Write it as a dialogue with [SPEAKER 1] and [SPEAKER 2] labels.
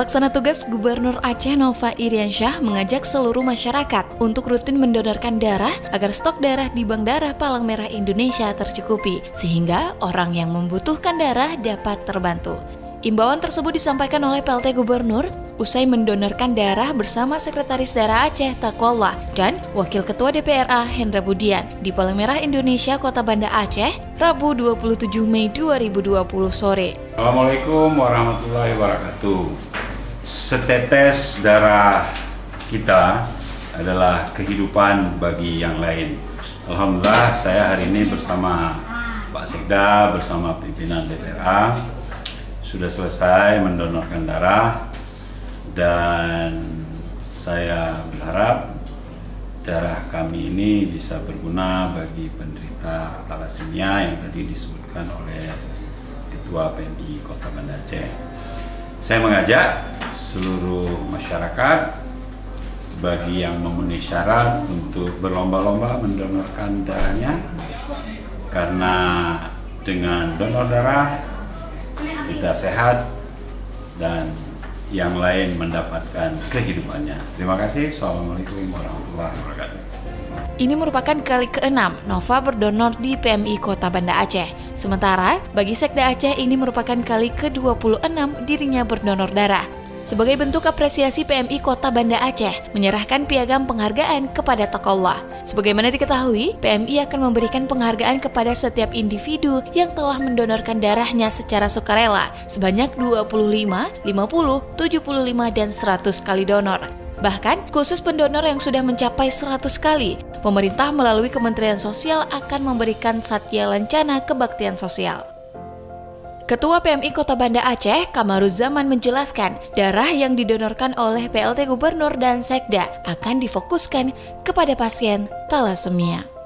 [SPEAKER 1] Pelaksana tugas Gubernur Aceh Nova Iriansyah mengajak seluruh masyarakat untuk rutin mendonorkan darah agar stok darah di Bank Darah Palang Merah Indonesia tercukupi, sehingga orang yang membutuhkan darah dapat terbantu. Imbauan tersebut disampaikan oleh PLT Gubernur usai mendonorkan darah bersama Sekretaris Darah Aceh Takwallah dan Wakil Ketua DPRA Hendra Budian di Palang Merah Indonesia Kota Banda Aceh, Rabu 27 Mei 2020 sore.
[SPEAKER 2] Assalamualaikum warahmatullahi wabarakatuh. Setetes darah kita adalah kehidupan bagi yang lain. Alhamdulillah saya hari ini bersama Pak Sekda bersama pimpinan DPRA sudah selesai mendonorkan darah dan saya berharap darah kami ini bisa berguna bagi penderita thalassemia yang tadi disebutkan oleh Ketua PMI Kota Banda Aceh. Saya mengajak seluruh masyarakat bagi yang memenuhi syarat untuk berlomba-lomba mendonorkan darahnya karena dengan donor darah kita sehat dan yang lain mendapatkan kehidupannya. Terima kasih. Assalamualaikum warahmatullahi wabarakatuh.
[SPEAKER 1] Ini merupakan kali ke-6 Nova berdonor di PMI Kota Banda Aceh. Sementara, bagi Sekda Aceh ini merupakan kali ke-26 dirinya berdonor darah. Sebagai bentuk apresiasi PMI Kota Banda Aceh menyerahkan piagam penghargaan kepada Takallah. Sebagaimana diketahui, PMI akan memberikan penghargaan kepada setiap individu yang telah mendonorkan darahnya secara sukarela sebanyak 25, 50, 75, dan 100 kali donor. Bahkan, khusus pendonor yang sudah mencapai 100 kali, pemerintah melalui Kementerian Sosial akan memberikan satya lancana kebaktian sosial. Ketua PMI Kota Banda Aceh, Kamaruzzaman menjelaskan, darah yang didonorkan oleh PLT Gubernur dan Sekda akan difokuskan kepada pasien thalassemia.